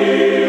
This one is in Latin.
Alleluia.